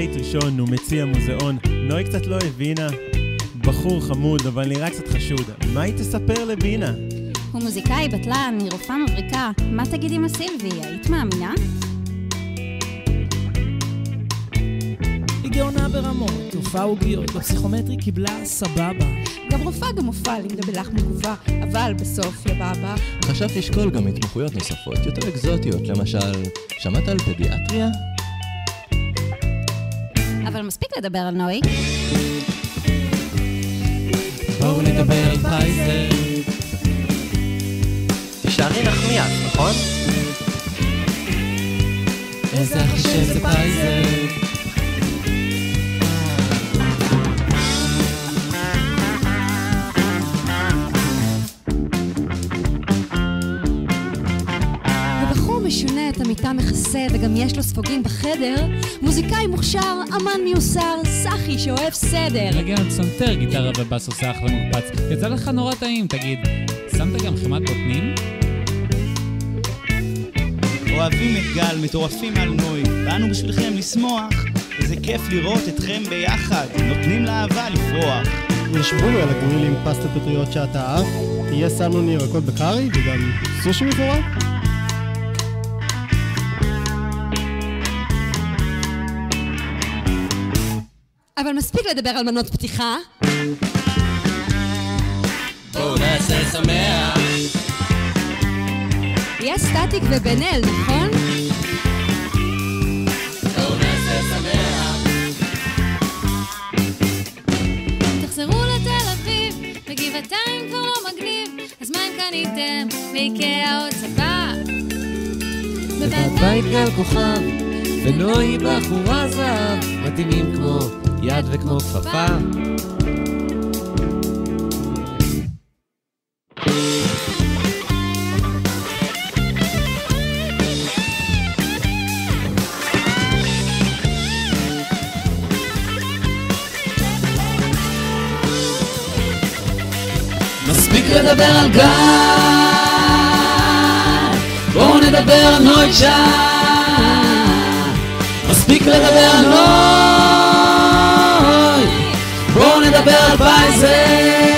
דייט ראשון, הוא מציע מוזיאון. נוי קצת לא הבינה. בחור חמוד, אבל נראה קצת חשוד. מה היא תספר לבינה? הוא מוזיקאי, בטלן, היא רופאה מבריקה. מה תגידי מה סילבי, היית מאמינה? היא גאונה ברמות, תופעה עוגיות, בפסיכומטרי קיבלה סבבה. גם רופאה גם מופע, לימדה בלח מגובה, אבל בסוף לבבה. חשבת לשקול גם התמחויות נוספות, יותר אקזוטיות, למשל, שמעת על פדיאטריה? אבל מספיק לדבר על נוי. בואו נדבר על פייזר. תישארי נחמיאס, נכון? משונה את המיטה מכסה וגם יש לו ספוגים בחדר, מוזיקאי מוכשר, אמן מיוסר, סאחי שאוהב סדר. רגע, פסנתר, גיטרה ובאס עושה אחלה מוקפץ. יצא לך נורא טעים, תגיד, שמת גם חמת בוטנים? אוהבים את גל, מטורפים על נוי, באנו בשבילכם לשמוח, איזה כיף לראות אתכם ביחד, נותנים לאהבה לפרוח. יש בולו על הגריל עם פסטה פטריות שאתה אהב, תהיה סלמון ירקות בקארי וגם סושי מפורק. אבל מספיק לדבר על מנות פתיחה. בואו נעשה שמח. יש סטטיק ובן אל, נכון? בואו נעשה שמח. תחזרו לתל אביב, בגבעתיים כבר לא מגניב, אז מה אם קניתם? מאיקאה או צבא? בבית גל כוכב, ונוי בחורה זהב, מתאימים כמו יד וכמו כפפה. מספיק לדבר על גל, בואו נדבר על נוי צ'אן. מספיק לדבר על נוי Isabel Paiser.